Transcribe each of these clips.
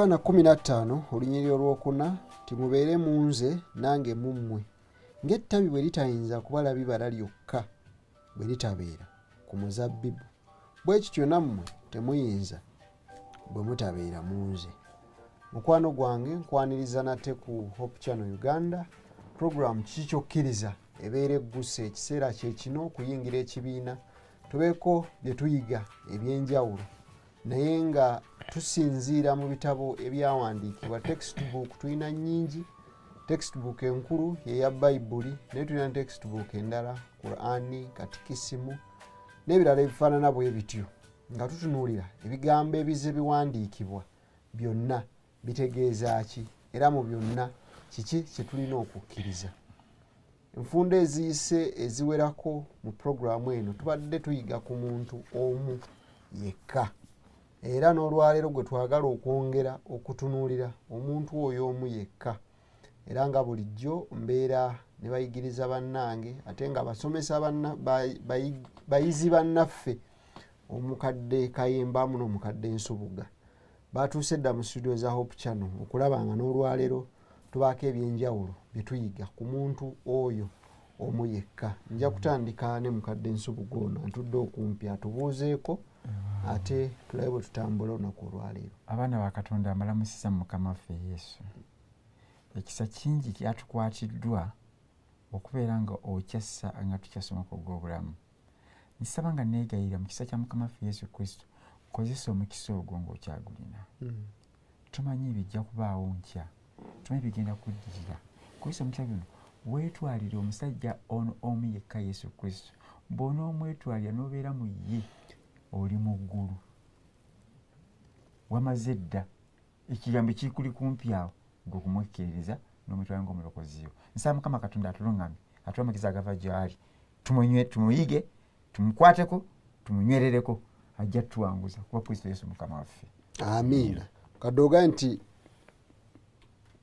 yokaana 15 olunyiri olwokuna timubeere mu nze nange mummwe ng'ettabi bwe litayinza kubala bibala lyokka bwe litabeera ku muzabbibu. Bwe kityo nammwe temuyinza bwe mutabeera mu nze. Mukwano gwange nkwaniriza nate ku hope channel uganda puroguramu kiki kyokkiriza ebeera egguse ekiseera kyekino okuyingira ekibiina. Tubeeko bye tuyiga ebyenjawulo naye nga tusinziira mu bitabo ebyawandiikibwa textbook tulina nyingi textbook enkulu yeya bayibuli naye tulina textbook endala qurani katikisimu n'ebirala ebifaanana bwe bityo nga tutunuulira ebigambo ebize biwandiikibwa byonna bitegeeza ki? Era mu byonna kiki kyetulina okukkiriza? Enfunda eziyise eziwerako mu puroguramu eno tubadde tuyiga ku muntu omu yekka era n'olwaleero gwe twagala okwongera okutunuulira omuntu oyo omu yekka. Era nga bulijjo mbeera ne bayigiriza bannange ate nga basomesa bayizi bannaffe omukadde kayembamu n'omukadde nsubuga. Batuuse dda mu studio za hope channel okulaba nga n'olwaleero tubaako ebyenjawulo bye tuyiga ku muntu oyo omu yekka. Nja kutandika ne mukadde nsubuga ono atudde okumpi atubuuzeeko ate tulabe bwe tutambula olunaku olwaleero. Abaana ba katonda mbalamusiza mu mukama waffe yesu. Ekisa kingi kyatukwatiddwa okubeera nga okyassa nga tukyasomako gw'obulamu nsaba nga neegayirira mu kisa kya mukama waffe yesu kristo kozesa omukisa ogwo ng'okyagulina. Tomanyi ebijja kubaawo nkya tomanyi bigenda kuddirira kozesa omukisa bino weetwalire omusajja ono omu yekka yesu kristo bw'onoomwetwalira n'obeera mu ye oli mu ggulu. Wamaze dda. Ekigambo ekikuli kumpi awo gwe kumwekkiririza n'omutwala ngaomulokoziyo nsaba mukama katonda atuluŋŋamye atuwa amagezi agava gyali. Tumuyige tumukwateko tumunywerereko ajja tuwanguza kuba kristo yesu mukama waffe. Amiina. Kadde ogaye nti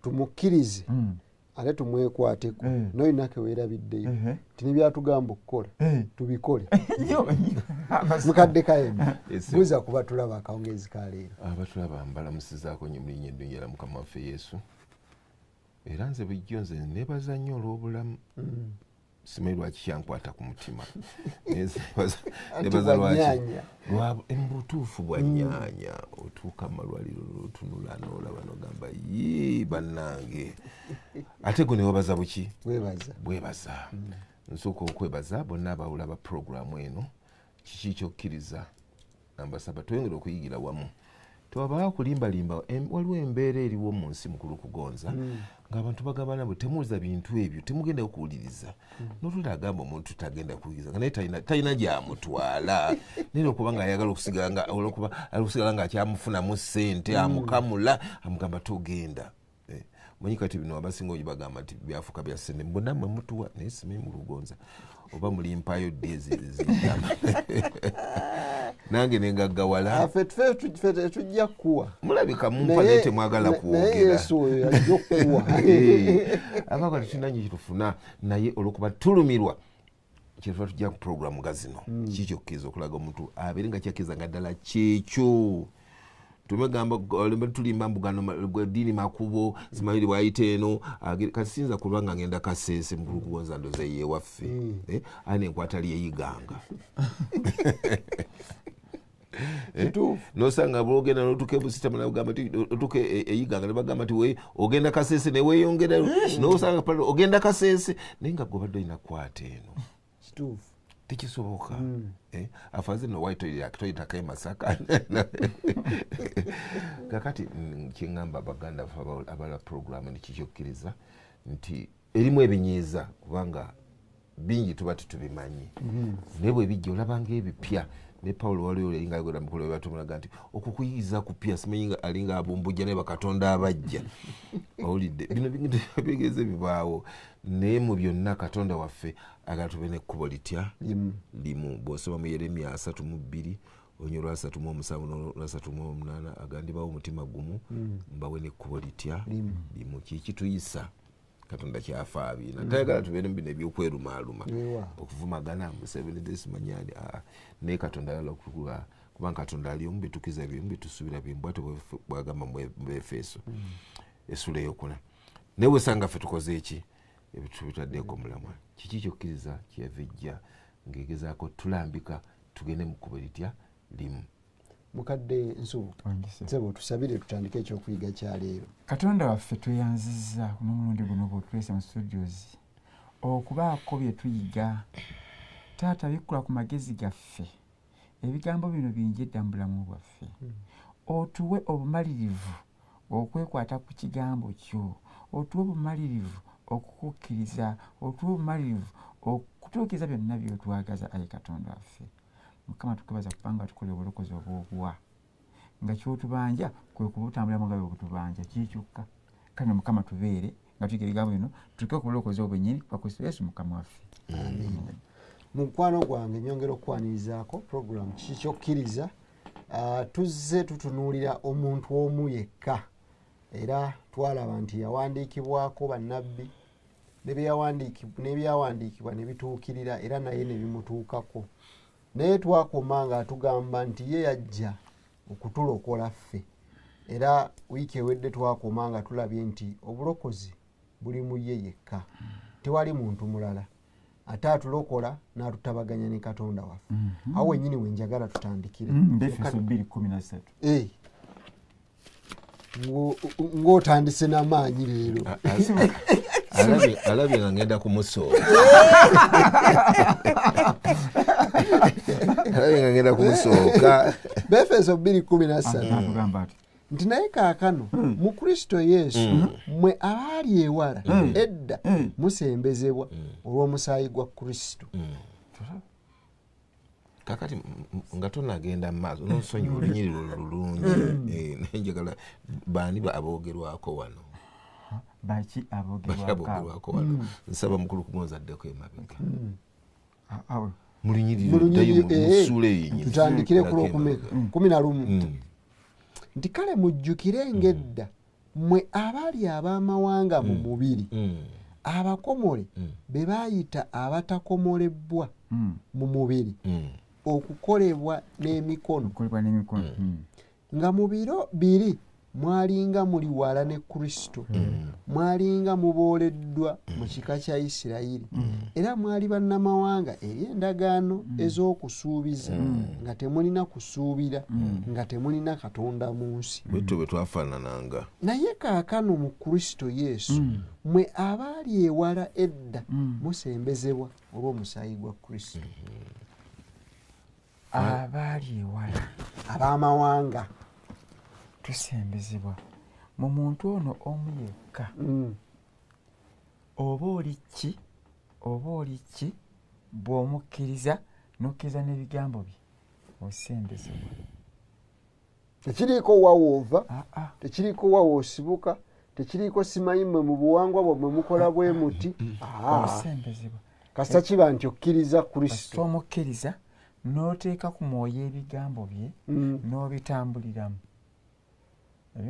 tumukkirize Mm. Ate tumwekwateko Mm. noyinake weerabiddeyo Ehe. ti nebyatugamba okukola Eh. tubikole mukadde Yes. buza kuba tulaba akawungezi kaleero abatulaba mbalamusizaako nyo mulinnya eddungi era mukama waffe yesu era nze bulijjo nze nebaza nnyo olw'obulamu simanyi lwaki kyankwata ku mutima nebaza- lwaki nnyanja. Lwa- mu butuufu bwa nyaanya otuuka mu malwaliro lotunula nolaba nogamba yi bannange ate gwe newabaza buki webaza bwebaza nsooka okwebaza bonna abawulaba puroguramu eno. Kiki kyokkiriza nambasaba twengere okuyigira wamu tewabaawo kulimbalimba waliwo embeera eriwo mu nsi mukulu kugonza ngaabantu bagambana bwe temuwuliza bintu ebyo temugenda kuwuliriza notuli agamba omuntu tagenda kuwuliriza naye talina- gyamutwala. Naye okuba nga ayagala okusigala nga akyamufunamu sente amukamula amugamba togenda. Eh, manyi kati bino abasinga oyo bagamba nti byafuuka bya sente mbona mwe mutuwa naye simanyi mulugonza oba mulimpayo ddi ezizigama nange nengaggawala ffe ffe tu- ffe tetujja kukuwa. Mulabika mumpa naye temwagala naye kwogera yesu oyo ajja okukuwa abaka tetulina kyetufuna naye olwokuba tulumirwa kyetuba tujja ku puroguramu nga zino. Kikyokkiriza okulaga omuntu abeere nga kyakkiriza nga ddala kyekyo tumegamba tulimba mbugano diini makubo simayiri bwayita eno kasinza kulwa nga ngenda kaseese mukulukugonza ndoza yewaffe Eh, ani enkwata lyeyiganga nosanga bwogenda notuka otuka eyiganga nebagamba ti ogenda kaseese neweyongera nosanga pale ogenda kaseese naye nga gobadde olina kwata eno. Kituufu tekisoboka Eh, afaze no waitoyitakae masaka. Kakati mm, kyeŋŋamba baganda aba- abala puroguramu nikikyokkiriza nti erimu ebinyiiza kubanga bingi tuba tetubimanyi naye bwebijja olabanga ebipya ne pawulo waliwo yalinga ayogera mukulu webatumulaga nti okukuyigiza kupya simanyi nga alinga abumbujja naye bakatonda abajja. Owulidde bino bigeze bibaawo. Naye mu byonna katonda waffe agala tube nekkubo litya? Limu. Bwosoma mu yeremiya asatu mu bbiri onyo lwasatu mu omusanvu nolwasatu mu omunaana agandibawo omutima gumu mbawe nekkubo litya? Limu. Kikituyisa katonda kyafa abiina. Tayagala tubeere mu bino ebyokwerumaaluma okuvumagana museveni desimanyani naye katonda ayagala kubanga katonda aliyo mubitukiza bimu bitusubira bimu bwate bwe- bwagamba mu mu efeso essula eyokuna. Naye wesanga ffe tukoze eki? Ebitu bitaddeko mulamwa kiki kyokkiriza kyeva ejja ngaegezaako tulambika tugende mu kkubo litya limu mukadde nsubu Ongese. nsebe otusabire tutandike ekyokuyiga kyaleero katonda waffe tweyanziza n'omulundi guno bwotulese mu studios. Okubaako bye tuyiga taata bikkula ku magezi gaffe. Ebigambo bino bingi edda mu bulamu bwaffe. Otuwe obumalirivu okwekwata ku kigambo kyo. Otuwe obumalirivu okukukkiriza. Otuwe obumalirivu okutuukiriza byonna byotwagaza ayi katonda waffe mukama tukwebaza kubanga tukola obulokozi obwobuwa nga kyotubanja kwe kubutambulamu nga bwebutubanja kikyukka. Kane mukama tubeere nga tuyiga ebigambo bino tuke ku bulokozi obwenyini kwa kristo yesu mukama waffe. Mu mukwano gwange nyongera okukwanirizaako puroguramu kiki kyokkiriza? Ah, tuzze tutunuulira omuntu omu yekka. Era twalaba nti yawandiikibwako bannabbi n'ebyawandiiki- n'ebyawandiikibwa ne bituukirira era naye ne bimutuukako naye twakoma nga atugamba nti ye yajja okutulokola ffe. Era wiiki ewedde twakoma nga tulabye nti obulokozi buli mu ye yekka. Tewali muntu mulala. Ate atulokola n'atutabaganya ne katonda waffe. Awo wennyini wenjagala tutandikire. 213 Eh. Ng'o- ng'otandise n'amaanyi leero alabye- nga ngenda kumusooka alabye nga ngenda kumusooka befeso 213 atugamba ati. Nti naye kaakano mu kristo yesu mmwe abaali ewala edda Mm. musembezebwa olw'omusaayi gwa kristo. Kakati nga tonagenda mu maaso nosonyi olunyiriro lulungi. Eh, naye njagala baani ba- aboogerwako wano baki abogerwako wano? Nsaba mukulu emabega. Mu mulunyiriro lunyiriri- ddayo eh, eyenyini tutandikire ku lwokumeka kumi na lumu. Nti kale mujjukire ng'edda. Mmwe abaali ab'amawanga mu mubiri abakomole be baayita abatakomolebbwa Mm. mu mubiri okukolebwa n'emikono. Nga mu biro biri mwalinga muli wala ne kristo. Mwalinga mubooleddwa mu kika kya isirayiri. Era mwali bannamawanga eri endagaano ez'okusuubiza nga temulina kusuubira nga temulina katonda mu nsi. Bwetyo bwe twafaanananga naye kaakano mu kristo yesu mmwe abaali ewala edda Mm. musembezebwa olw'omusaayi gwa kristo. Abaali ewala ab'amawanga tusembezebwa. Mu muntu ono omu yekka Mm. oba oli ki oba oli ki bw'omukkiriza n'okkiriza n'ebigambo bye osembezebwa. Tekiriiko wawoova aa tekiriiko wawoosibuka tekiriiko simanyi mmwe mu buwangwa bwammwe mukola bwe muti? osembezebwa. Kasita kiba nti okkiriza kristo. Omukkiriza n'oteeka ku mwoyo ebigambo bye Mm. n'obitambuliramu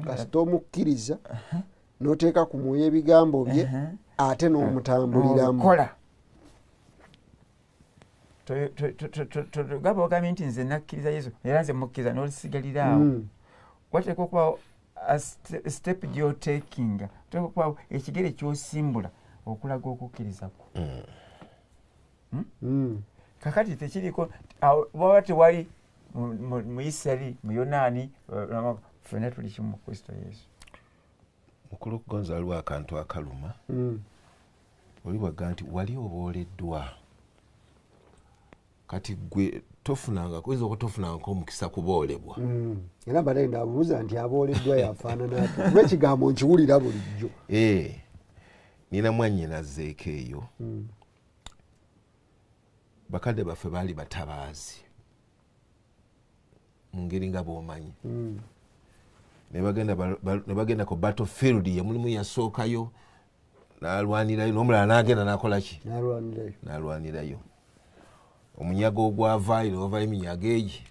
kasita omukkiriza n'oteeka ku mwoyo ebigambo bye Ehe. ate n'omutambuliramu. Gaba ogambye nti nze nakkiriza yesu era nze mukkiriza n'olisigalira awo. Mm. wateeka okubawo step gyotakinga teeka okubawo ekigere kyosimbula okulaga okukkiriza kwo. Mm. kakati tekiriko waba tewali mu- mu mu yonaani eh, ffenna tuli kimu mu kristo yesu. Mukulu okugonza waliwo akantu akaluma. Mm. oli bwaga nti wali obooleddwa. Kati gwe tofunanga oyinza okuba tofunangako omukisa kuboolebwa Mm. era mbadde ndaabuuza nti abooleddwa yafaanana kuba ekigambo nkiwulira bulijjo. Ee nina mwannyina azzeeko eyo. Mm. bakadde baffe baali batabaazi mu ngeri nga bwomanyi Mm. ne bagenda bal- bal- ne bagenda ku battlefield ye mulimu yasookayo nalwanirayo n'omulala n'agenda nakola ki? Nalwanirayo omunyago ogwavaayo newavayo eminyago egi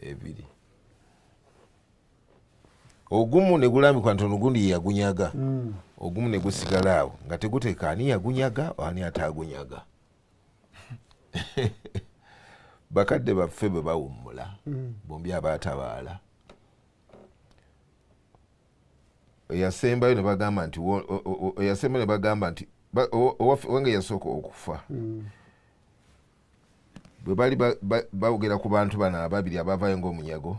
ebiri. Ogumu ne gulambikwa nti ono gundi ye yagunyaga. Mm. ogumu ne gusigala awo. Nga teguteeka ani yagunyaga ani ataagunyaga bakadde baffe bwe bawummula Mm. bombi abaatabaala eyasembayo ne bagamba nti eyasembayo ne bagamba nti wange yasooka okufa Mm. bwe bali ba- ba- bawogera ku bantu bano ababiri abavayo ngaomunyago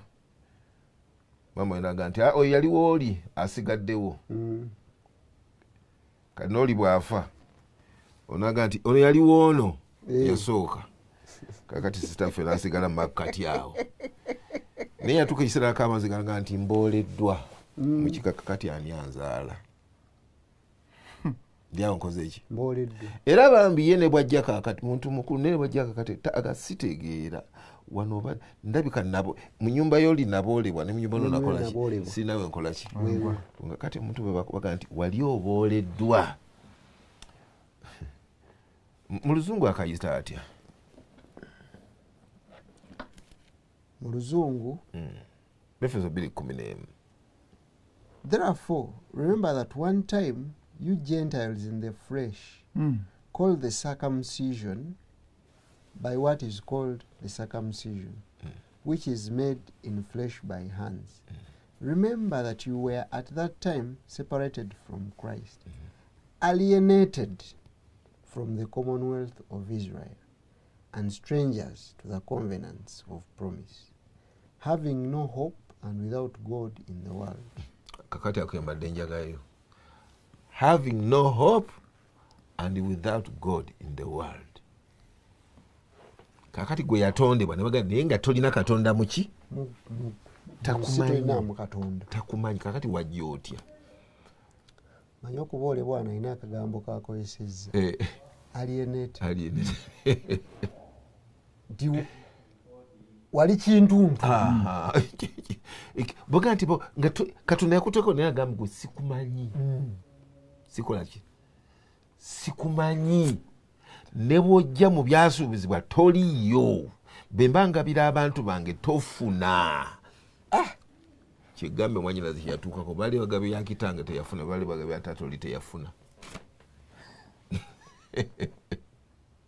mama naga nti "Ah, oyo yaliwo oli asigaddewo Mm. kati nooli bwafa onaga nti ono yaliwo ono Eh. yasooka kakati sitaffe nasigala mumakkati awo naye yatuuka ekiseera akamaziga nga nti mbooleddwa mukikaka kati ani anzaala? Ndyawo nkoze eki era bambi ye ne bwajja kakati muntu mukulu naye bwajja kakati ta- aga sitegeera. Wano oba ndabika nabo mu nyumba yoli naboolebwa ne mu nyumba no Mu nyumba nakola ki? naboolebwa. sinawe nkola ki? Weewa. nga kati omuntu bakubaga nti wali obooleddwa mu luzungu akayita atya? Mu luzungu? Efeso 2 therefore remember that one time you gentiles in the flesh Mm. called the circumcision by what is called the circumcision, hmm. which is made in flesh by hands. Hmm. Remember that you were at that time separated from Christ, hmm. alienated from the commonwealth of Israel, and strangers to the covenants of promise, having no hope and without God in the world. Kakati akuyambadde njagayo having no hope and without god in the world. Kakati gwe yatondebwa nebaga naye nga tolina katonda muki Mu- mu- Takumanyi. kakati wajja otya? Manyi okuboolebwa ano alina akagambo kakozesezza. Eh, wali kintuntu Aha. boga nti bo- katonda yakuteeko naye agamba gwe sikumanyi. Mm. sikola ki? Sikumanyi. Ne bwojja mu byasuubizibwa toliyo bwe mba ngabira abantu bange tofuna. Kyegambe mwanyinazi kyeyatuukako baali bagabe yakitange teyafuna baali bagabe yatatoli teyafuna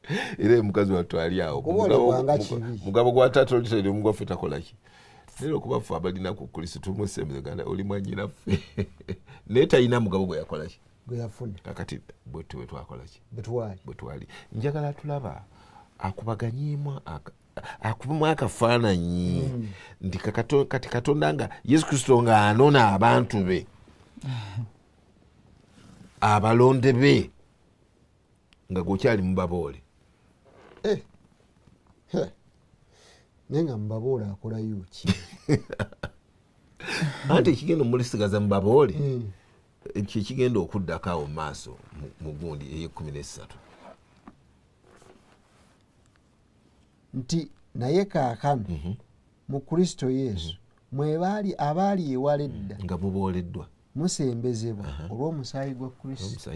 era omukazi watwali awo? Okuboolebwa nga kibi. mugabo gwa tatoli teri omugwaffe takolaki naye okuba ffe abalina ku kristo musemezeganda oli mwanyinaffe naye talina mugabo gwe yakolaki kakati bwetuwe twakolaki bwetwali bwe twali. Njagala tulaba akubaganyiemu aka- akubamu akafaananyi. Nti kakato- kati katonda nga yesu kristo nga anona abantu be. Abalonde be. Nga gwokyali mubaboole. Naye nga mubaboola akola yuki? Anti ekigenda omulisigaza mubaboole Mm. kyekigenda okuddako awo mu maaso mu- gundi eyekumi nesatu nti naye kaakano mu kristo yesu mwe baali abaali ewala edda nga mubooleddwa musembezebwa olw'omusaayi gwa kristo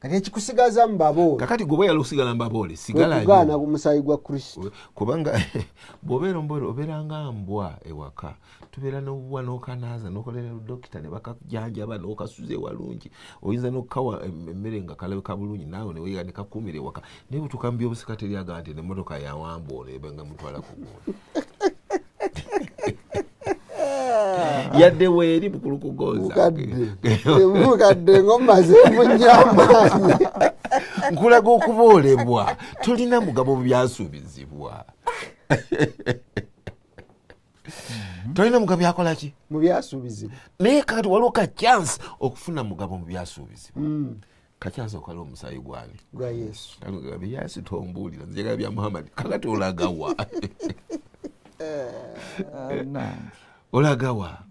kati ekikusigaza mubaboola kakati gwe yali osigala mubaboole sigala okugaana ku musaayi gwa kristo. Kubanga bwobeera omuboole obeera nga mbwa ewaka tubeera nobuwa nokanaaza nokolera dokita ne bakajanjaba nokasuza ewalungi. Oyinza nokukawa em- emmere nga kalabika bulungi naawe neweega nekakuumira ewaka. Naye butuuka mu byobusika teryaga nti nemotoka yawamboola ebenga mutwala ku gundi yadde weeri bukulukugonza mukadde mukadde ngaomumazeemu nnyo amaanyi nkulaga okuboolebwa. Tolina mugabo mu byasuubizibwa. Tolina mugabo byakolaki mu byasuubizibwa. Naye kakati waliwo ka chance okufuna mugabo mu byasuubizibwa. Mm. kachanse okala omusayi gwani. Gwa yesu. Yasi tombuulira nzegala bya muhammadi kakati olagawa. Nange. olagawa. Eh?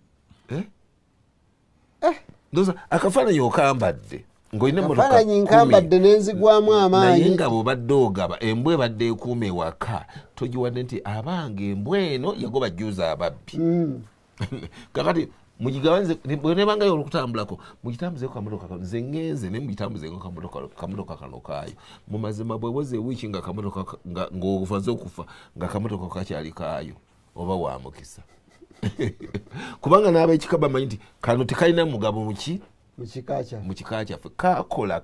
Ndoza akafaananyi okambadde ngaolina emmotoka kafaananyi kumi. nkambadde nenzigwamu naye amaanyi. nga bwobadde ogaba embwa ebadde ekuuma ewaka togiwadde nti abanga embwa eno yagoba juza ababbi. Mm. kakati mugigabanze bwenebangayo olukutambulako mugitambuzeko kamotoka kano nze ngenze naye mugitambuzeko kamotoka- kano kaayo. Mumazima bwewoza ewiiki nga kamotoka ng'ovaze okufa nga kamotoka kakyali kaayo oba wamukisa kubanga n'abekika bamanyi nti kano tekalina mugabo muki mu kika kyaffe kakola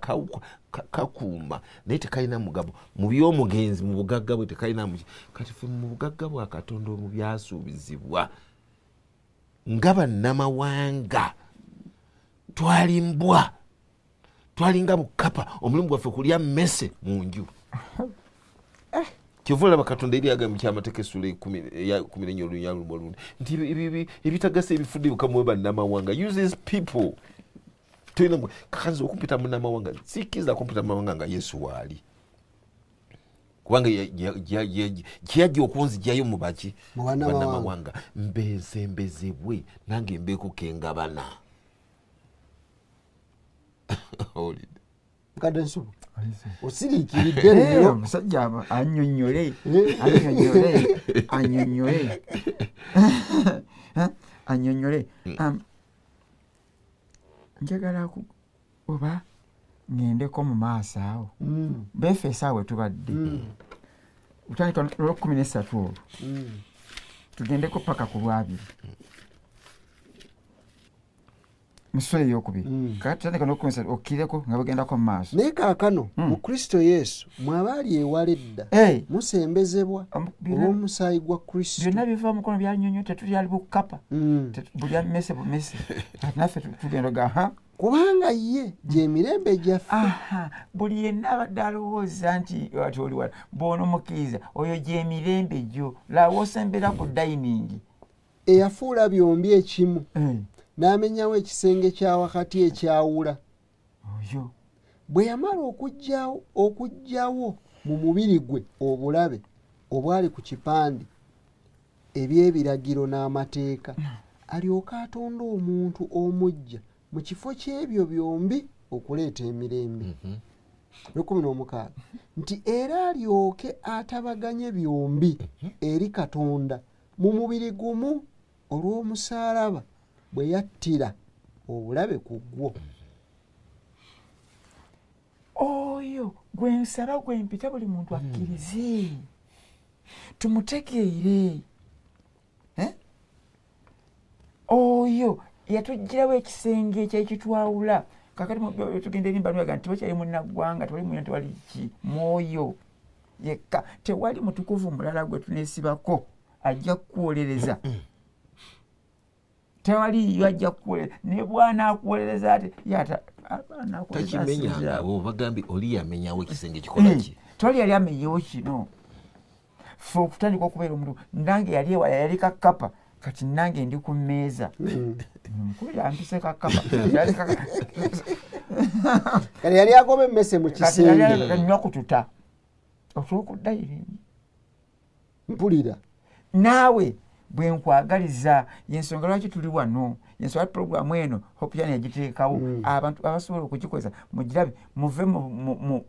kakuuma. Naye tekalina mugabo. Mu byomugenzi mu bugagga bwe tekalina mu kati ffe mu bugagga bwa katonda omu byasuubizibwa. Nga bannamawanga twalimbwa. Twalinga bukapa omulimu gwaffe kulya mmese mu nju kyova olaba katonda eri aga mukyamateeka essula eya kumi nenye olunya lumu olundi nti ebi- ebi- ebi- ebitagasa ebifudde bukamwe bannamawanga uses people tolina gwe kakanzi okumpita munamawanga sikkiriza kumpita munamawanga nga yesu waali kubanga kyeyajja okunzijjayo mu baki bannamawanga. mbensembezebwe nange mbeeko kengabana Owulidde? mukadde nsubu. Osiriikiridde Eh, leero omusajja annyonnyole. Eh. annyonnyole. Annyonnyole. Eh, annyonnyole. Um, njagala ku oba ŋŋendeko mu maaso awo. Mm, beefeesa awe tubadde mm, otandika olwokumi nesatu olwo? Mm. tugendeko paka ku lwabiri musula eyokubiri Mm. kati tutandika nokumi nesatu okkireko nga bugendako mu maaso. Naye kaakano Mm. mu kristo yesu mwabaali ewala edda Eh, musembezebwa olw'omusaayi gwa kristo. byonna biva mukono byanyonyo tetulyali bukapa Mm. Buli amese bumese naffe tu- tugenda ga ha kubanga ye gyemirembe gyaffe. Aha buli yenna abadde alowooza nti ati oli wala bw'onomukkiriza oyo gyemirembe gyo laawa osembera ku dayiningi eyafuula byombi ekimu n'amenyawo ekisenge kya wakati ekyawula. Bwe yamala okugyawo mu mubiri gwe obulabe obwali ku kipande ebyebiragiro n'amateeka alyoke atonda omuntu omujja mu kifo ky'ebyo byombi okuleeta emirembe. Lukumi n'omukaaga nti era alyoke atabaganye byombi eri katonda mu mubiri gumu olw'omusaalaba bwe yattira obulabe ku gwo oyo gwensaba gwempita buli muntu akkirize. Tumutegeere. Eh? oyo yatugirawo ekisenge ekyekitwawula kakati tugenda erimba nwaga nti tewakyali munnaggwanga tewali munya tewali ki? Mwoyo. Yekka tewali mutukuvu mulala gwe tuneesibako ajja kukuwolereza tewaliyo ajja kukuwolereza ne bwanaakuwolereza ate yata takimenyanga bo bagambye oli yamenyawo ekisenge kikola ki? toli yali amenyewo kino. Fe okutandika okubeera omuntu nange yali ewala yali kakapa kati nange ndi ku mmeeza. Yampise kakapa Yali kaka- kale yali agoba emmese mu kati yali kisenge. anywa kututa osobola okuddayiringi mpulira. Naawe bwe nkwagaliza yensonga lwaki tuli wano? Yensonga puroguramu eno? Hopyan yagiteekawo. Abantu abasobola okugikozesa mugirabe muve mu-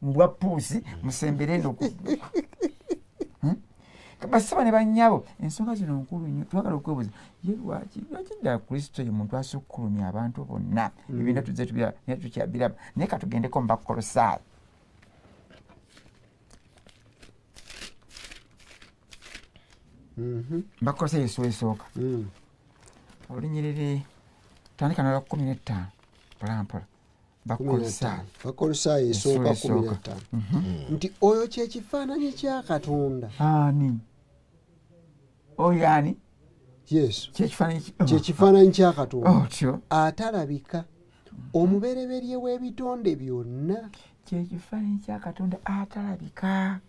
bwa puusi musembere eno Hmm? basaba ne bannyabo ensonga zino nkulu nnyo twagala okwebuuza ye lwaki lwaki ddala kristo ye muntu asukkulumya abantu bonna? Tuze tubira naye tukyabiraba naye katugendeko mu bakolosaayi Mhm, bakolosaayi esuwa esooka. Mm. olunyiriri tandika nolwa kumi n'ettaano. Mpolampola bakolosaayo esooka kumi n'ettaano. Nti oyo kyekifaananyi kya katonda. Ani? Oyo ani? Yesu. Kyekifaananyi ki- kyekifaananyi kya katonda. Otyo. Atalabika. Omubereberye w'ebitonde byonna. Kyekifaananyi kya katonda atalabika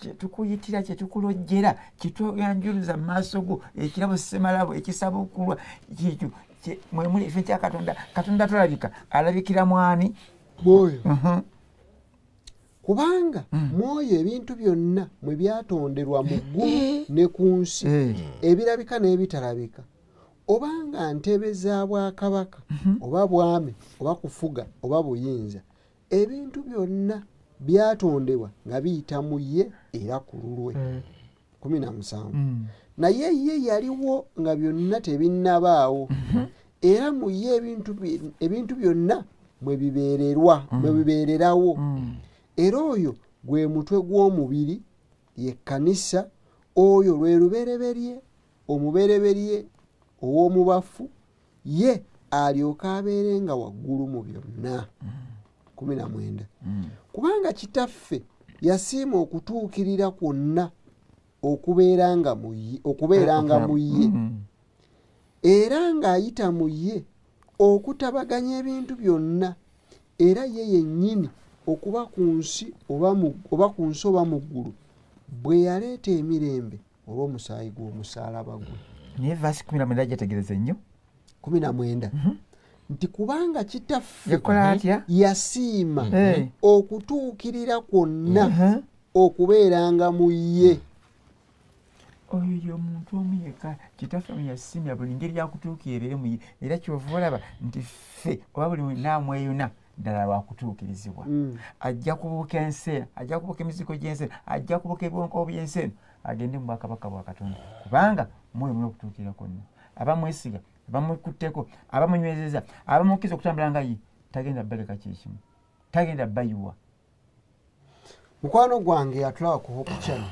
kyetukuyitira kyetukulojjera kyetweyanjuluza mu maaso go ekirabo semalabo ekisabukulwa kikyo kye- mwemuli ekifa kya katonda. Katonda atalabika alabikira mwani? Mwoyo. Mhm. kubanga mwoyo ebintu byonna mwe byatonderwa mu ggulu ne ku nsi Eh, ebirabika n'ebitalabika. Obanga ntebe za bwakabaka oba bwami oba kufuga oba buyinza ebintu byonna byatondebwa nga biyita mu ye era ku lulwe. Eh, kumi na musanvu. Mm. naye ye yaliwo nga byonna tebinnabaawo. Era mu ye ebintu byonna mwe bibeererwa mwe bibeererawo. Mm. era oyo gwe mutwe gw'omubiri ye kkanisa oyo lwe lubereberye omubereberye ow'omubafu ye alyoke abeere nga waggulu mu byonna 19 Mm. kubanga kitaffe yasiima okutuukirira kwonna okubeeranga mu ye- okubeeranga mu ye. Mm. era ng'ayita mu ye okutabaganya ebintu byonna. Era ye yennyini okuba ku nsi oba ku nsi oba mu ggulu bwe yaleeta emirembe olw'omusaayi gw'omusaalaba gwe. Naye vaasi kumi na mwenda gyetegereza nnyo 19 nti kubanga kitaffe atya? yasiima Eh. okutuukirira kwonna Mhm. okubeeranga mu ye. Oyo y'omuntu omu yekka kitaffe mu yasiimya buli ngeri yakutuukira ebeere mu ye. Era kyova olaba nti ffe oba buli naamweyuna ddala lwakutuukirizibwa Mm. ajja kubuuka ensi eno ajja kubuuka emizigo gy'ensi eno ajja kubuuka ebibonko by'ensi eno agende mu bwakabaka bwa katonda. Kubanga mwoyo muli okutuukira kwonna abamwesiga abamukutteko abamunywezeza abamukkiriza okutambula nga ye tagenda baleka kyekimu tagenda bayiwa. Mukwano gwange atulaba ku hokukyano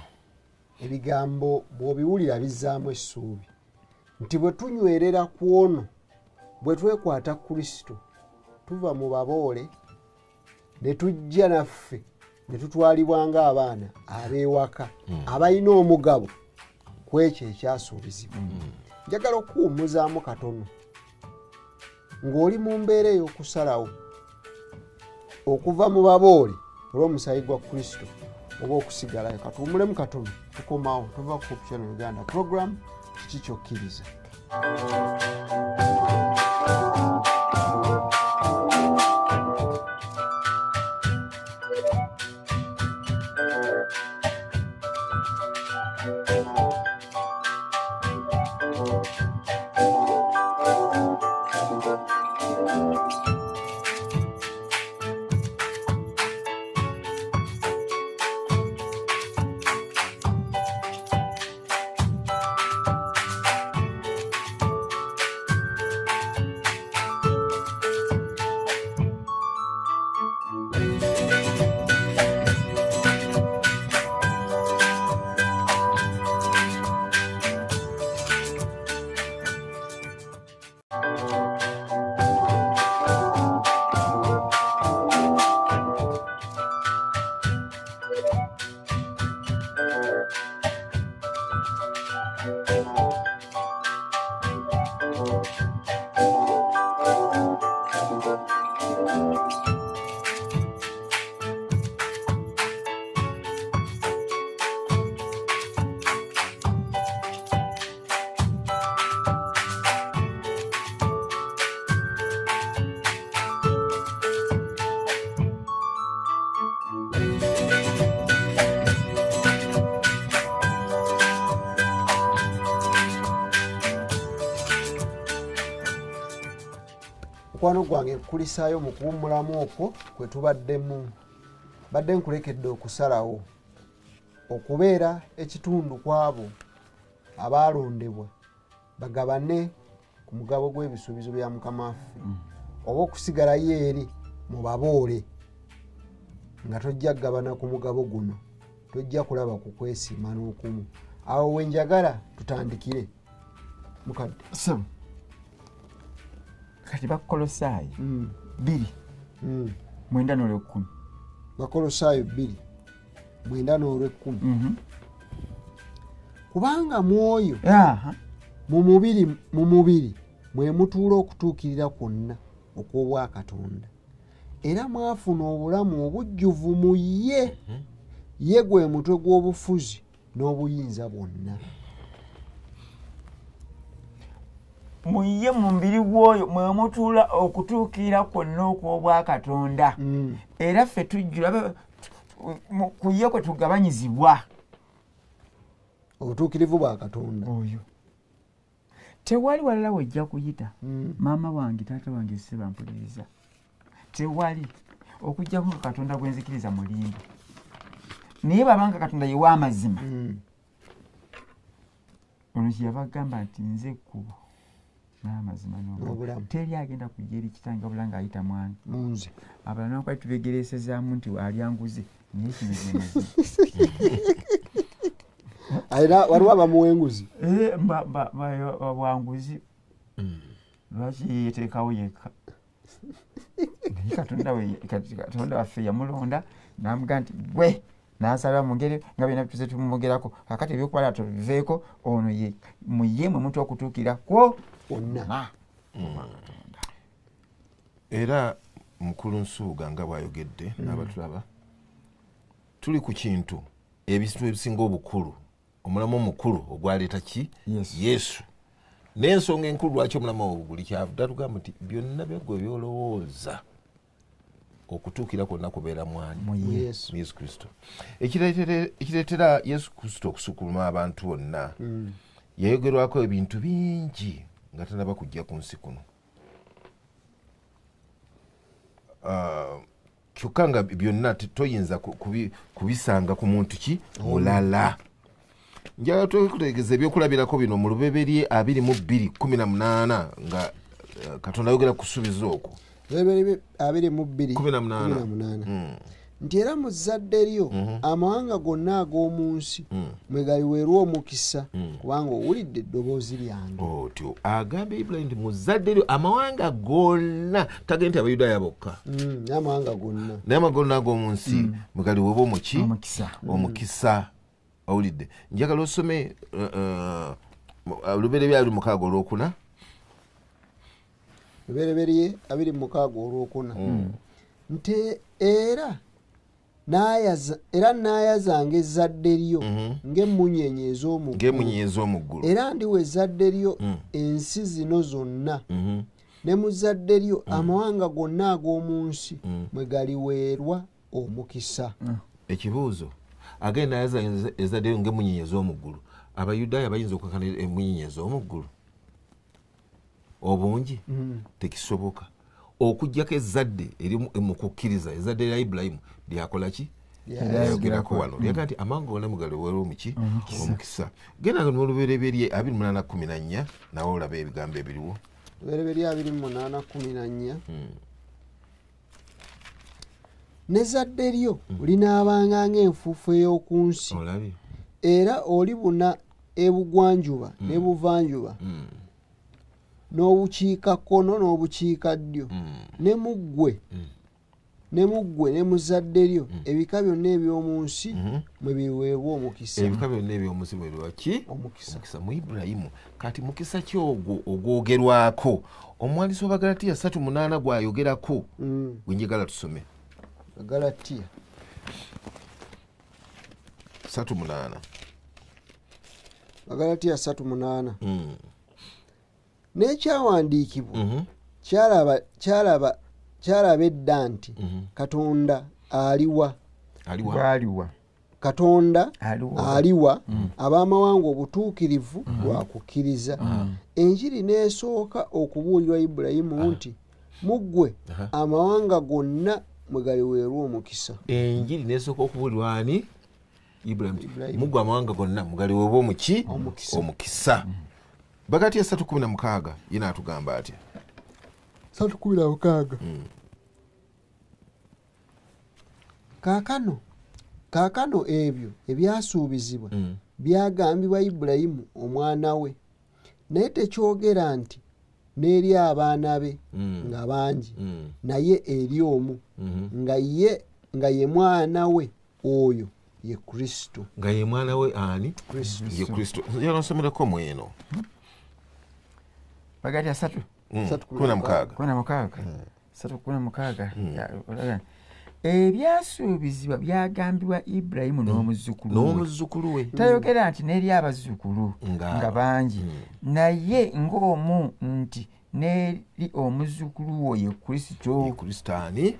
ebigambo bw'obiwulira bizzaamu essuubi. Nti bwe tunywerera ku ono bwe twekwata kristo tuva mu baboole ne tujja naffe ne tutwalibwa ng'abaana ab'ewaka abalina omugabo ku ekyo ekyasuubizibwa njagala okuwummuzaamu katono ng'oli mu mbeera ey'okusalawo okuva mu baboole olw'omusaayi gwa kristo oba okusigalayo. Katuwumulemu katono tukomawo tuva ku channel uganda program kiki kyokkiriza mukwano gwange nkulisaayo mu kuwummulamu okwo kwe tubaddemu. Badde nkulekedde okusalawo okubeera ekitundu ku abo abaalondebwa bagabane ku mugabo gw'ebisuubizo bya mukama waffe. Oba okusigalayo eri mu baboole nga tojja kugabana ku mugabo guno tojja kulaba ku kwesiima n'okumu. Awo wenjagala tutandikire. Mukadde kati bakolosaayi Mm, bbiri mm. mwenda n'olwekumi bakolosaayo bbiri mwenda n'olwekkumi Mhm. kubanga mwoyo mu mubiri mu mubiri mwe mutuula okutuukirira kwonna okw'obwakatonda era mwafuna obulamu obujjuvu mu ye. Ye gwe mutwe gw'obufuzi n'obuyinza bwonna muye mu mubiri gw'oyo mwe mutuula okutuukirira kwonna okw'obwakatonda. Mm, era ffe tujjula mu- ku ye kwe tugabanyizibwa. Obutuukirivu bwa katonda. Oyo. Tewali walala wejja kuyita? Mm, maama wange taata wange se bampuliriza tewali. Okugjaku nga katonda gwenzikiriza mulimba naye babanga katonda yewa amazima mm. ono kyeyava agamba nti nze ekkubo n'amazima teri agenda kujja eri kitange wabula ng'ayita mwana munze. Abalala nakwali tubegeresezaamu nti alyanguze naye kino ge mazima era waliwo abamuwenguzi Eh, ba- ba- ba- bwanguzi lwaki yeyeteekawo yekka? Naye katonda waffe yamulonda namuga nti gwe! Nasaba mu ngeri nga byona tuze tumwogerako kakati ebyokubalaba tubiveeko ono ye muye mwe mutu okutuukira kwo Kwonna. na. Era mukulu nsuuga nga bwayogedde n'abatulaba tuli ku kintu ebintu ebisinga obukulu. Omulamu omukulu ogwaleeta ki? Yesu. yesu. N'ensonga enkulu lwaki omulamu ogwo guli kyavudda tugamba nti byonna byaggwe byolowooza okutuukira kwonna kubeera mwani yesu. kristo. Ekireetera yesu kristo okusukuluma abantu bonna Mm. yayogerwako ebintu bingi nga tanaba kujja ku nsi kuno. Ah, kyokka nga byonna toyinza kubisanga ku muntu ki? Mulala. Njagala twekutegeza ebyokulabirako bino mu lubeberye 2218 nga eh, katonda ayogera kusuubiza okwo. 2218 nti era mu zzadde lyo amawanga gonna ag'omu nsi mm. mwe galiweerwa omukisa Mm. kubanga owulidde eddoboozi lyange. Otyo agambye ibulayimu nti muzadde lyo amawanga gonna tagende nti abayudaaya bokka. Mm, n'amawanga gonna. Naye amagonna ag'omu nsi mwe galiweebwa omuki omukisa. Owulidde. Njagala osome uh, uh, luberebye ali mukaaga olwokuna. Ebibereberye abiri mu mukaaga olwokuna. Nti era era naayazanga ezzadde lyo ng'emunyenye ez'omu ggulu. ng'emunyeeza omuggulu era ndiwa ezzadde lyo Mm. ensi zino zonna Mhm. ne mu zzadde lyo amawanga gonna ag'omu nsi Mm. mwe galiweerwa omukisa ekibuuzo agenda nayaza ezaddeyo ng'emunyenye ez'omuggulu abayudaaya bayinza okukakana emunyenye ez'omuggulu obungi Mm. tekisoboka okugjako ezzadde eri mu kukkiriza ezzadde lya ibulayimu lyakola ki? Lyayogerako wano lyaga nti amawanga gonna mugaliweerwa omuki omukisa genda nga nolubereberye 28 nawe olaba ebigambo ebiriwo. Ebibereberye abiri mu munaana kumi na nnya Mm. n'ezzadde lyo linaabanga ng'enfuufu ey'oku nsi era olibuna ebugwanjuba n'ebuvanjuba. Mm. n'obukiikakkono n'obukiikaddyo. Ne mu ggwe. Ne mu ggwe ne mu zzadde lyo ebika byonna eby'omu nsi Mhm. mwe biweebwa omukisa. Ebika byonna ebyomusi bwerwaki omukisa. Omukisa mu ibulayimu kati mukisa ki ogwo ogwogerwako? Omwandiisi w'abagalatiya 38 gwayogerako. Mm, gwenjagala tusome. Galatiya 38 agalatiya 38 Mm. n'ekyawandiikibwa Mhm. kyalaba kyalaba edda nti mhm. katonda aliwa. Aliwa. Katonda aliwa. Mhm. abamawanga obutuukirivu mhm. lwakukkiriza enjiri n'esooka okubuulirwa ibulayimu nti muggwe amawanga gonna mwe galiweerwa omukisa. Enjiri n'esooka okubuulirwa ani? Ibulayimu muggwe amawanga gonna mugaliweebwa omuki omukisa. Bagati ya 316 yina atugamba atya? 316 kaakano kaakano ebyo ebyasuubizibwa Mm. byagambibwa ibulayimu omwana we. Naye tekyogera nti n'eri abaana be Mm. nga bangi Mm. naye eri omu Mhm. nga ye nga ye mwana we oyo ye kristo. Nga ye mwana we ani? Kristo. Ye kristo. Njala nsomereko mweno bagati asatu Mm. Kumi na mukaaga. kumi na mukaaga? Satu kumi na mukaaga? Ya, olaga. Ebyasuubizibwa byagambibwa ibulayimu n'omuzzukulu we. N'omuzzukulu we. Tayogera nti n'eri abazzukulu Nga- bangi. Naye ng'omu nti n'eri omuzzukulu wo ye kristo. Kristaani.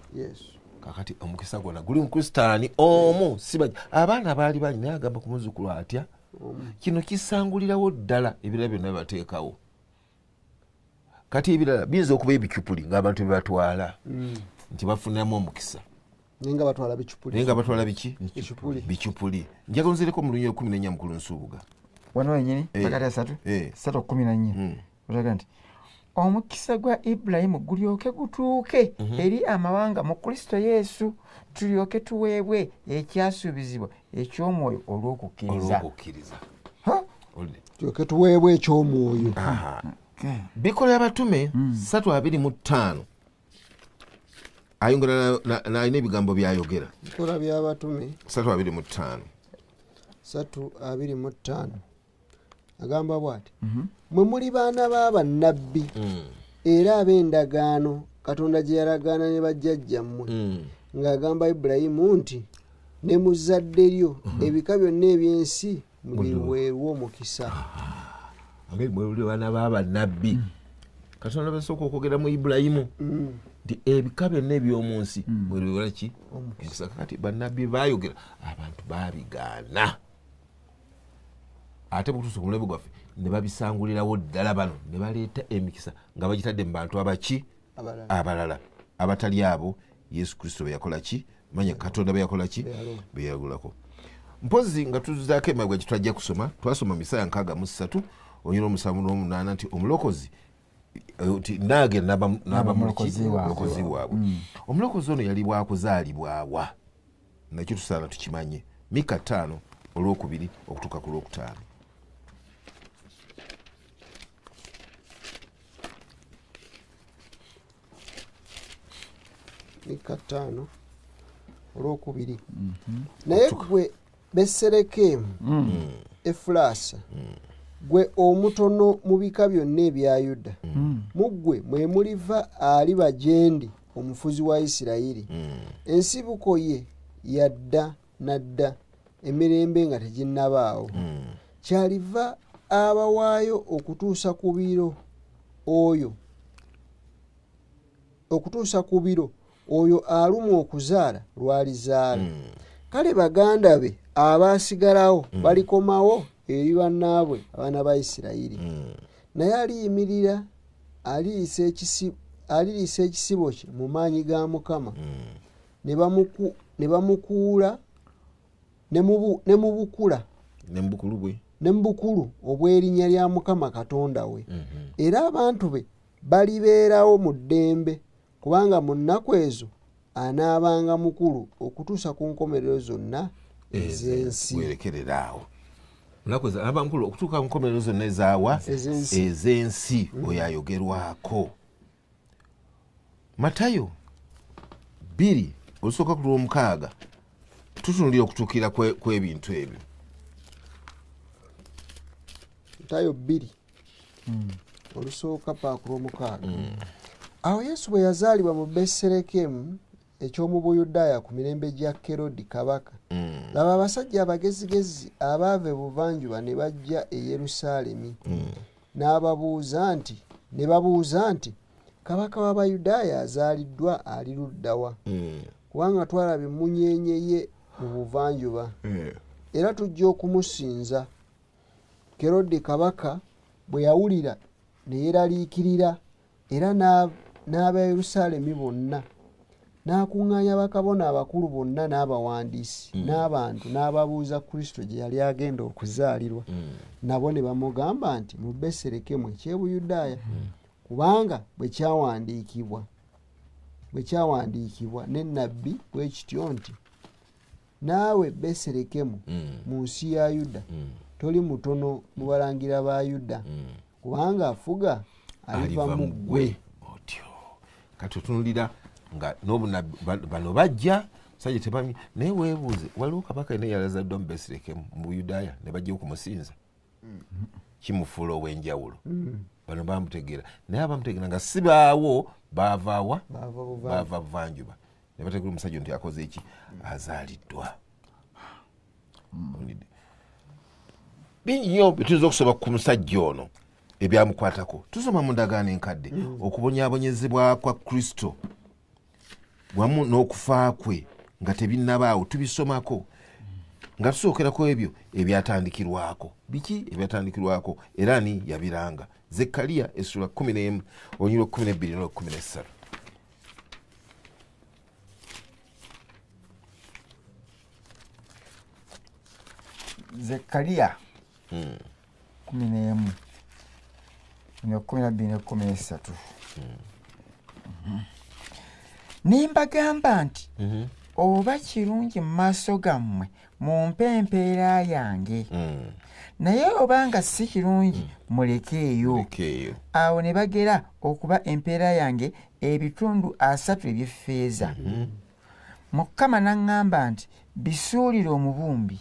Kakati omukisa gwonna guli mu kristaani omu siba abaana baali bangi naye agamba ku muzzukulu atya? Kino kisangulirawo ddala ebirala byonna bibateekawo kati ebirala biyinza okuba ebicupuli ng'abantu bebatwala nti bafunamu omukisa naye nga batwala biki? Bicupuli njagala nzireko mulunya 14 mukulu nsuubuga wano wenyini? Eh. Pakati asatu satu? Eh. Kumi na nnya. Mm. Otaga nti omukisa gwa ibulayimu gulyoke gutuuke mhm. eri amawanga mu kristo yesu tulyoke tuweebwe ekyasuubizibwa eky'omwoyo olw'okukkiriza. Tulyoke tuweebwe eky'omwoyo. Bikolera batume 325 ayongera na- na- nalina ebigambo byayogera. Bikola byabatume satu abiri mu ttaano. 325 agamba bwati mwe muli baana b'abannabbi Mm, era ab'endagaano katonda gye yalagaana ne bajjajjammwe. Mm, ng'agamba ibulayimu nti ne mu zadde lyo ebika byonna eby'ensi mubiweerwa omukisa. Ate mwebuli baana b'abannabbi katonda basooka okwogera mu ibulayimu. Mm. Ebika byonna eby'omu nsi mwebiwolaki emikisa kati bannabbi bayogera abantu babigaana ate butuusa ku mulembe gwaffe ne babisangulirawo ddala bano ne baleeta emikisa nga bagitadde mu bantu abaki abalala. Abalala. Abatali abo yesu kristo beyakola ki? Manya katonda beyakola ki? Beyagulako mpozi nga tuzaako emabwa gye twajja kusoma twasoma misaya nkaaga mu ssatu onyera omusanvu n'omunaana nti omulokozi nti naage n'aba- N'abamulokozi waabwe. waabwe. Omulokozi ono yali bwakuzaalibwawa nakyo tusaana tukimanye. Mika ttaano olwokubiri okutuuka ku lwokutaano. Mika ttaano olwokubiri. Naye gwe beserekemu efulasa gwe omutono mu bika byonna ebya yuda. Mu ggwe mwe muliva ali bajendi omufuzi wa isirayiri. Ensibuko ye yadda nadda emirembe nga teginnabaawo. Kyaliva abawaayo okutuusa ku biro oyo okutuusa ku biro oyo alumwa okuzaala lwalizaala. Kale baganda be abaasigalawo balikomawo eri bannaabwe abaana ba isirayiri. Naye aliyimirira aliriisa ekisi- aliriisa ekisibo kye mu maanyi ga mukama. Ne bamuku- ne bamukuula ne mu ne bukula. Ne mubukulu mu bukulu obw'erinnya lya mukama katonda we. Era abantu be balibeerawo mu ddembe kubanga mu nnaku ezo anaabanga mukulu okutuusa ku nkomerero zonna ez'ensi lunaku abankulu okutuuka ku nkomerero zonna ezaawa Ez'ensi. oyo ayogerwako matayo bbiri olusooka ku lwomukaaga tutunulira okutuukira kwe- kw'ebintu ebyo. Tayo bbiri olusooka paaka lwomukaaga. Awo yesu bwe yazaalibwa mu beserekemu eky'omu buyudaaya ku mirembe gya kerodi kabaka. Mm, laba abasajja abagezigezi abaava ebuvanjuba ne bajja e yerusaalemi. N'ababuuza nti ne babuuza nti kabaka w'abayudaaya azaaliddwa ali luddawa. Mm, kubanga twalaba emunyeenye ye mu buvanjuba. Eh, era tujja okumusinza. Kerode kabaka bwe yawulira ne yeeraliikirira era n'a- n'aba yerusaalemi bonna n'akuŋŋaanya bakabona abakulu bonna n'abawandiisi n'abantu n'ababuuza kristo gye yali agenda okuzaalirwa. Mm, nabo ne bamugamba nti mu beserekemu ekyebuyudaaya kubanga bwe kyawandiikibwa bwe kyawandiikibwa n'ennabbi bwe kityo nti naawe beserekemu mm, mu nsi ya yuda mm, toli mutono mu balangira ba yuda mm. kubanga afuga aliva mu ggwe. otyo. Kati otunulira nga bano bajja musajja tebami naye weebuuze waliwo kabaka yena yalazaddwa mu besirekemu mu buyudaaya ne bajja okumusinza. Kimufuula ow'enjawulo. Bano bamutegeera naye abamutegeera nga si baawo baavaawa baava buva baava buvanjuba ne bategera omusajja nti akoze eki azaaliddwa. Owulidde? bingi nnyo byetuyinza okusoma ku musajja ono ebyamukwatako. Tusoma mu ndagaano enkadde. Okubonyaabonyezebwa kwa kristo wamu n'okufa kwe nga tebinnabaawo tubisomako. Nga tusookerako ebyo ebyatandikirwako. Biki ebyatandikirwako? Era ani yabiranga. Zekkaliya essula 11 onyiro 12 no 13 zekaliya kumi n'emu ne kumi nabbiri ne kumi nesatu nimbagamba nti oba kirungi mu maaso gammwe mumpe empeera yange. Mm. naye obanga si kirungi mulekeeyo lekeeyo awo ne bagera okuba empeera yange ebitundu asatu eby'effeeza. Mukama n'aŋŋamba nti bisuulire omubumbi.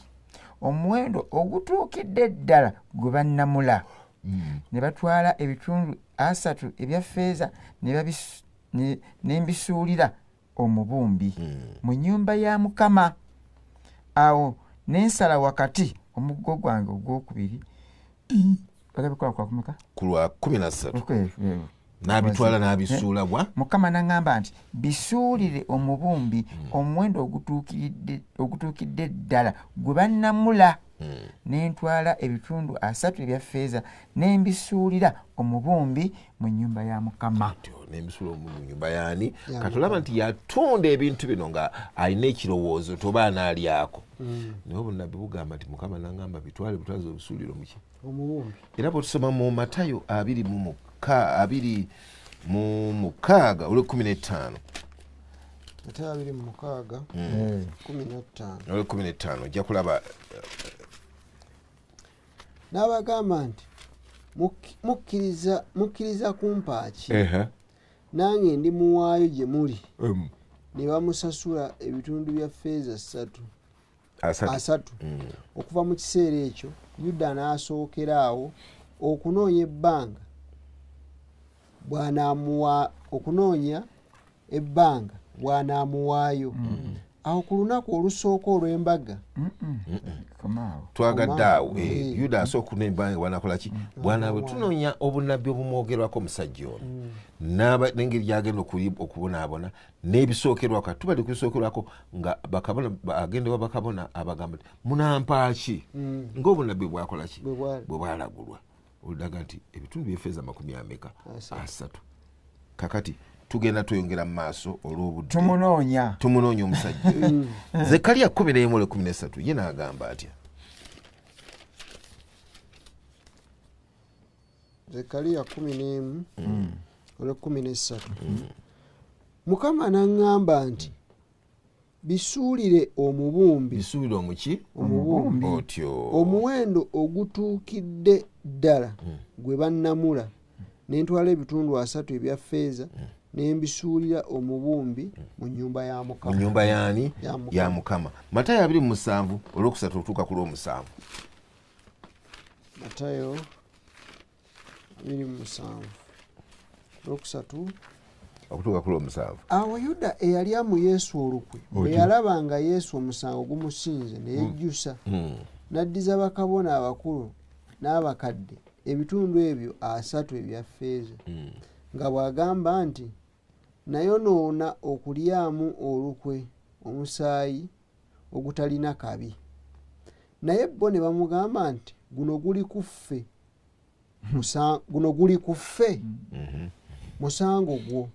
Omuwendo ogutuukidde ddala gwe bannamula. Ne batwala ebitundu asatu ebya ffeeza ne mbisuulira omubumbi mu nnyumba ya mukama. Awo nensala wakati omuggo gwange ogwokubiri bagabikola kwakumeka ku lwa kumi na ssatu. N'abitwala n'abisuula bwa mukama n'aŋŋamba nti bisuulire omubumbi omuwendo ogutuukidde ddala gwe bannamula ne ntwala ebitundu asatu ebya ffeeza ne mbisuulira omubumbi mu nnyumba ya mukama Tyo, n'ebisuula omu mu nyumba yaani katolaba nti yatunda ebintu bino nga alina ekirowoozo toba anaalyako naye obunnabbi bugamba nti mukama nagamba bitwale butwaze obusuuliro muki era bwetusoma mu matayo abiri mu abiri mu mukaaga olwekumi n'ettaano. Ate abiri mu mukaaga Eh, kumi olwekumi n'ettaano ojja kulaba n'abagamba nti "Mukki- mukkiriza mukkiriza kumpaaki nange ndimuwaayo gye muli ne bamusasula ebitundu bya ffeeza ssatu. Asatu. Mm. okuva mu kiseera ekyo yuda n'asookera awo okunoonya ebbanga. Bw'anaamuwa okunoonya ebbanga bw'anaamuwaayo awo ku lunaku olusooka olw'embaga. Twagadde awo yuda asooka kunembange bwanakola ki? Bwana bwe tunoonya obunabbi obumwogerwako omusajja ono N'aba- n'engeri gyagenda okubonaabona n'ebisookerwako tubadde kubisookerwako nga bakabona ba- agenda wa bakabona abagamba nti munampaaki Mm. ng'obunabbi bwakola ki? Bwe bwalagulwa. Oludaga nti ebitundu byefeeza makumi ameka asatu. Kakati tugenda tweyongera mu maaso olw'obudde. Tumunoonya. Tumunoonya omusajja. Mm. zekaliya kumi n'emu olwekumi nesatu ye n'agamba atya? Zekaliya kumi n'emu olwekumi n'essatu. Mukama n'aŋŋamba nti bisuulire omubumbi. Bisuubira omuki omubumbi. Otyo. Omuwendo ogutuukidde ddala gwe bannamula. Ne ntwala ebitundu asatu ebya ffeeza ne mbisuulira omubumbi mu nnyumba ya mu mukama nyumba yaani Ya Mukama. matayo abiri mu musanvu olwokusatu okutuuka ku lwomusanvu matayo abiri mu musanvu olwokusatu okutuuka ku lwomusanvu awo yuda eyali amu yesu olukwe bwe Otyo. yalaba nga yesu omusango gumusinze ne yejjusa Mm. n'addiza bakabona abakulu n'abakadde ebitundu ebyo asatu ebya ffeeza Mm. nga bw'agamba nti nayonoona okulyamu olukwe omusaayi ogutalina kabi. Naye bo ne bamugamba nti guno guli ku ffe. Musa- guno guli ku ffe. Mhm. musango gwo.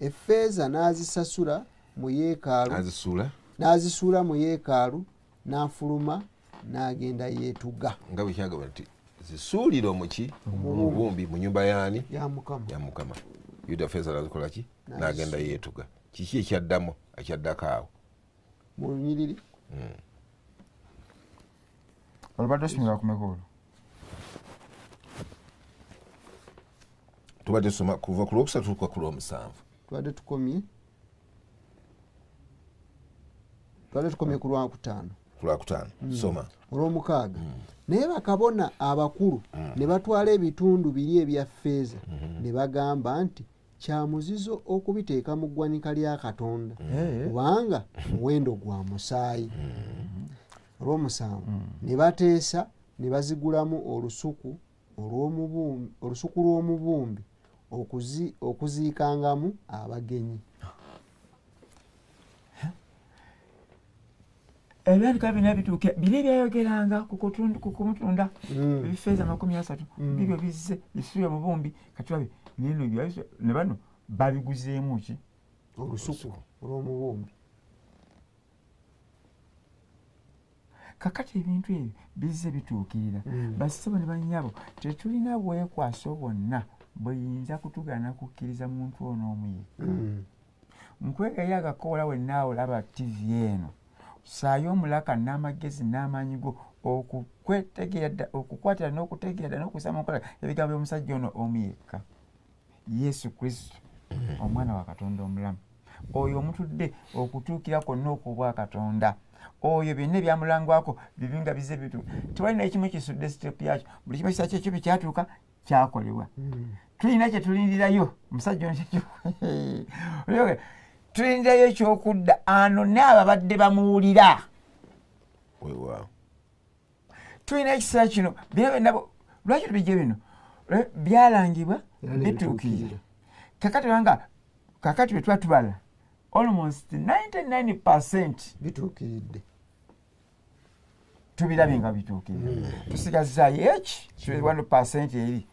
Effeeza n'azisasula mu yeekaalu. Azisuula n'azisuula mu yeekaalu n'afuluma n'agenda yeetuga. Nga bwe kyagamba nti zisuulire omuki? Omubumbi mu nyumba yaani? Ya mukama. Ya mukama yuda feeza nazikola ki? Nazisuula. n'agenda yeetuga. Kiki ekyaddamu ekyaddako awo? Mu lunyiriri olubadde osomera ku mikulu tubadde tusoma kuva ku lwokusatu tuuka ku lwomusanvu. Tubadde tukomye tubadde tukomye ku lwakutaano. Ku lwakutaano. Soma. Olw'omukaaga. Naye bakabona abakulu ne batwala ebitundu biri ebya ffeeza ne bagamba nti kya muzizo okubiteeka mu ggwanika lya katonda. Eh. kubanga muwendo gwa musaayi. Olw'omusanvu ne bateesa ne bazigulamu olusuku olusuku lw'omubumbi okuzi- okuziikangamu abagenyi. Ebyandika bina bituuke biri byayogeranga ku kumutunda. Mm. ebifeeza makumi asatu. Bibyo bizze bisuubya mubumbi kati bya- ne bano babiguzeemu ki? Olusuku olw'omubumbi. Kakati ebintu ebyo bizze bituukirira. Basebo ne banyabo tetulina bwekwaso bwonna bweyinza kutugana kukkiriza muntu ono omu ye Mm. nkwegayo agakoola wenna olaba tv eno saayo omulaka n'amagezi n'amaanyi go okukwetegeera dda okukwatira n'okutegeera n'okusama okola ebigambo by'omusajja ono omu yekka yesu kristo omwana wa katonda omulamu. Oyo omutudde okutuukira kwonna okwobwa katonda. Oyo byonna ebyamulangwako bibi nga bize bitu. Tewali nekimu kisudde sitepu yakyo buli kimu kisa kyekyo byekyatuuka kyakolebwa. Tulina kyetulindirayo omusajja ono kyekyo tulindirayo ekyokudda. Ano naabo badde bamuwulira. Tulina ekiseera kino. Bino byonna lwaki tubijje bino? Byalangibwa bituukirira kakati banga kakati bwe tuba tubala almost 99 percent. Bituukiridde tubirabye nga bituukirira tusigazaayo eki 1 percent eri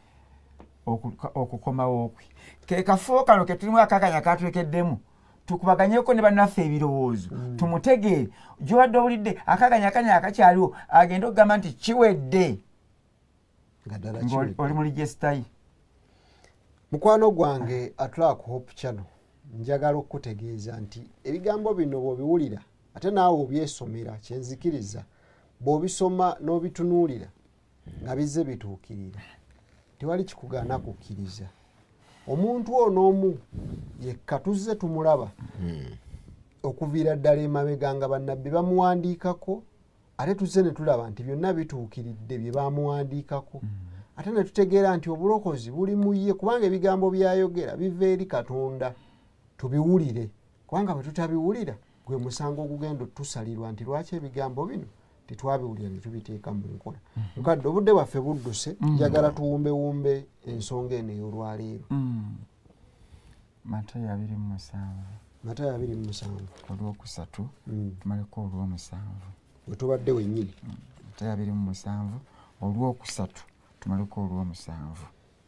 oku- okukomawo okwe ke kafo kano ketulimu akakanya katwekeddemu tukubaganyeko ne bannaffe ebirowoozo tumutegeere gyobadde owulidde akakanya kanya akakyaliwo agende okugamba nti kiwedde. Nga ddala ng'oli kiwedde. oli mu ligesitayi mukwano gwange atulaba ku hope channel. Njagala okukutegeeza nti ebigambo bino bw'obiwulira ate naawe obyesomera kyenzikiriza bw'obisoma n'obitunuulira nga bizze bituukirira. Tewali kikugaana kukkiriza. Omuntu ono omu yekka tuzze tumulaba. Okuviira ddala emabega nga bannabbi bamuwandiikako ate tuzze ne tulaba nti byonna bituukiridde bye bamuwandiikako ate ne tutegeera nti obulokozi buli mu ye kubanga ebigambo byayogera biva eri katonda tubiwulire. Kubanga bwe tutabiwulira gwe musango ogugenda otusalirwa nti lwaki ebigambo bino tetwabiwulira ne tubiteeka mu nkola. Mukadde obudde bwaffe budduse njagala tuwumbewumbe ensonga eno ey'olwaleero. Mm. matayo abiri mu musanvu. Matayo abiri mu musanvu. Olwokusatu Mm. tumaleko olw'omusanvu. We tubadde wennyini. Matayo abiri mu musanvu. Olwokusatu tumaleko olw'omusanvu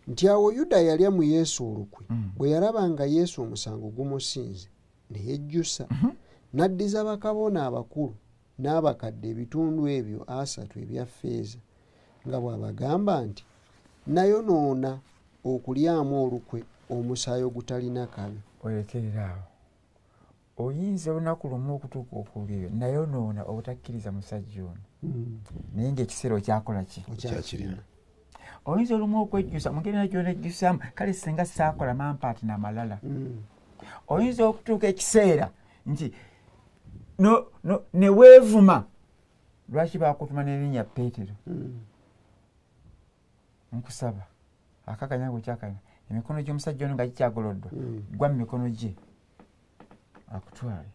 nti awo yuda yalya mu yesu olukwe Mm. bwe yalaba nga yesu omusango gumusinze ne yejjusa. N'addiza bakabona abakulu n'abakadde ebitundu ebyo asatu ebya ffeeza nga bw'abagamba nti nayonoona okulyamu olukwe omusaayi ogutalina kabi. Olekerera awo. Oyinza olunaku lumu okutuuka okuwulira ebyo? Nayonoona obutakkiriza musajja ono. Naye ngaekiseera okyakola ki? Kyakirina. Oyinza olumu okwejjusa mugeri na gyonejjusaamu kale singa saakola mampaati namalala Mm. oyinza okutuuka ekiseera nti no- no- ne weevuma lwaki bakutuma nerinnya peetero Mm. nkusaba akakanya bwe kyakanya emikono gy'omusajja ono nga gikyagoloddwa Mm. gwa mu mikono gye akutwale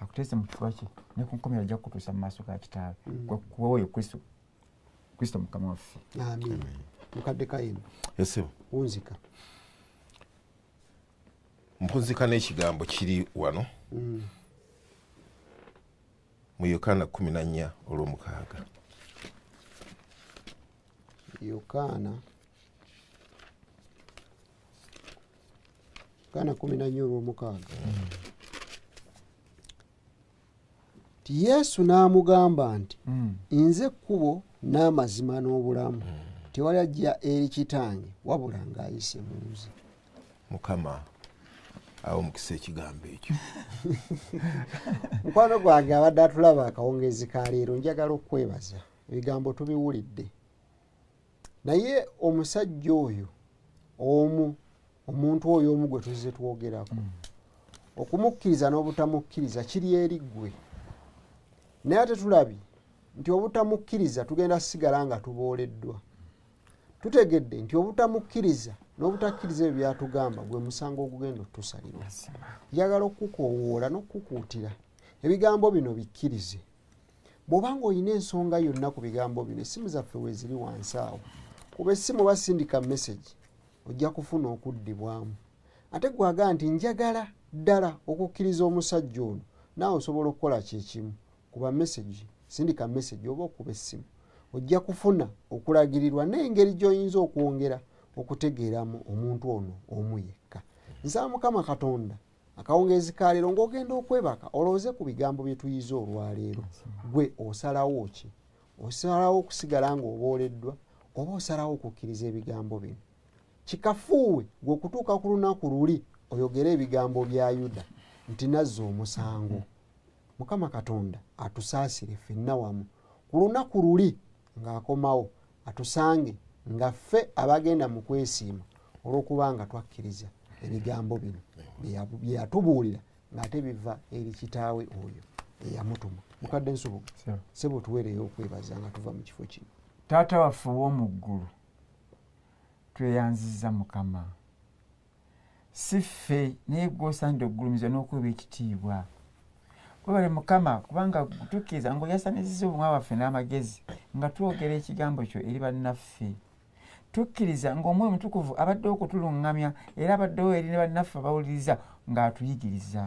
akuteese mu kifuba kye ne ku nkomera ajja kukutuusa mu maaso ga kitaawe Mm. kuba oyo kristo kristo mukama waffe. Amin. Mukadde kayino esebo wunzika mpunzika. N'ekigambo kiri wano Mm. mu yokaana 14 olw'omukaaga. Yokaana. Yokaana kumi na nnya olw'omukaaga. Ti yesu n'amugamba nti Mm. nze ekkubo n'amazima n'obulamu. Tewali ajja eri kitange wabula ng'ayise mu nze. Mukama awo mukisa ekigambo ekyo. Mukwano gwange abadde atulaba akawungezi ka leero njagala okwebaza ebigambo tubiwulidde. Naye omusajja oyo omu omuntu oyo omu gwe tuzze twogerako okumukkiriza n'obutamukkiriza kiri eri ggwe. Naye ate tulabye nti obutamukkiriza tugenda kusigala nga tubooleddwa. Tutegedde nti obutamukkiriza n'obutakkiriza ebyo byatugamba gwe musango ogugenda otusalirwa. Njagala okukukoowoola n'okukukuutira ebigambo bino bikkirize. Bw'obanga olina ensonga yonna ku bigambo bino essimu zaffe weeziri wansi awo kuba essimu basindika mesagi ojja kufuna okuddibwamu. Ate gwagaa nti njagala ddala okukkiriza omusajja ono naawe osobola okukola kyekimu kuba mesagi sindika mesagi oba okuba essimu ojja kufuna okulagirirwa n'engeri gy'oyinza okwongera okutegeeramu omuntu ono omu yekka. Nsaba mukama katonda akawungeezi ka leero ng'ogenda okwebaka olowooze ku bigambo bye tuyize olwaleero. Gwe osalawo ki? Osalawo okusigala ng'obooleddwa oba osalawo okukkiriza ebigambo bino? Kikafuuwe gwe okutuuka ku lunaku luli oyogere ebigambo bya yuda nti nazza omusango mukama katonda atusaasire ffenna wamu ku lunaku luli ng'akomawo atusange nga ffe abagenda mu kwesiima olw'okuba nga twakkiriza ebigambo bino bye yatubuulira ng'ate biva eri kitaawe oyo eyamutuma. Mukadde nsubuga So, sebo tuweereyo okwebaza nga tuva mu kifo kino. Taata waffe ow'omu ggulu tweyanziza mukama. Si ffe naye gwosaanidde okugulumiza n'okuba ekitiibwa webale mukama kubanga tukkiriza ngaoyasanisiza obumwa bwaffe n'amagezi nga twogera ekigambo kyo eri bannaffe. Tukkiriza ng'omwoyo mutukuvu abaddewo okutuluŋŋamya era abaddewo eri ne bannaffe abawuliriza ng'atuyigiriza.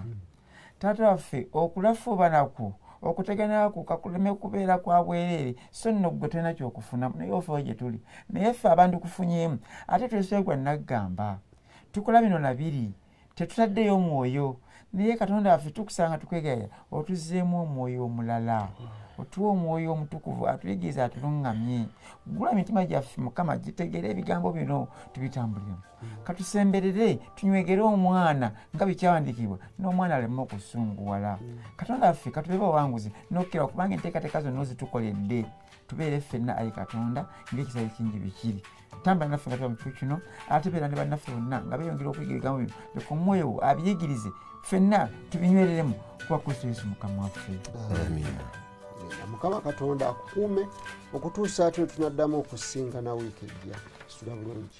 Taata waffe okulafa obanaku okuteganako kakuleme kubeera kwa bwereere so nno gwe tolina kyokufuna naye ofewo gye tuli. Naye ffe abantu kufunyeemu ate tweswegwa naggamba. Tukola bino nabiri tetutaddeyo omwoyo naye katonda waffe tukusanga tukwegaya otuzzeemu omwoyo omulala otuwa omwoyo omutukuvu atuyigiriza atuluŋŋamye gula emitima gyaffe mukama gitegeere ebigambo bino tubitambuliremu katusemberere tunywegere omwana nga bikyawandiikibwa n'omwana aleme okusunguwala. Katonda waffe katube bawanguzi nokkira kubanga enteekateeka zonna ozitukoledde tubeere ffenna ayi katonda ngaekisa ekingi bikiri tambula naffe nga tuba mu kifo kino ate beera ne bannaffe bonna nga beeyongera okuyiga ebigambo bino leka omwoyo wo abiyigirize ffenna tubinywereremu kuba kristo yesu mukama waffe. Mukama katonda akukuume okutuusa ate tunaddamu okusinkana wiiki ejja. Kisula bulungi